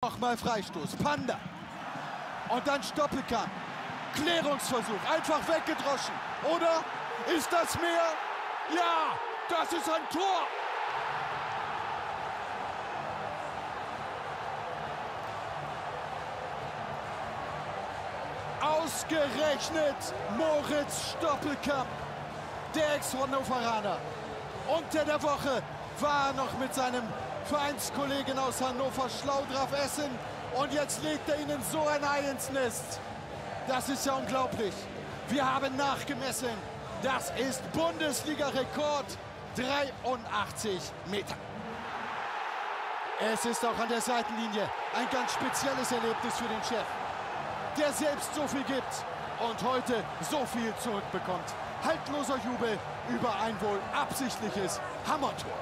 Nochmal Freistoß. Panda. Und dann Stoppelkamp. Klärungsversuch. Einfach weggedroschen. Oder ist das mehr? Ja, das ist ein Tor. Ausgerechnet Moritz Stoppelkamp, der Ex-Hannoveraner. Unter der Woche war noch mit seinem Vereinskollegen aus Hannover schlau drauf essen und jetzt legt er ihnen so ein Ei ins Nest. Das ist ja unglaublich. Wir haben nachgemessen. Das ist Bundesliga-Rekord. 83 Meter. Es ist auch an der Seitenlinie ein ganz spezielles Erlebnis für den Chef, der selbst so viel gibt und heute so viel zurückbekommt. Haltloser Jubel über ein wohl absichtliches Hammertor.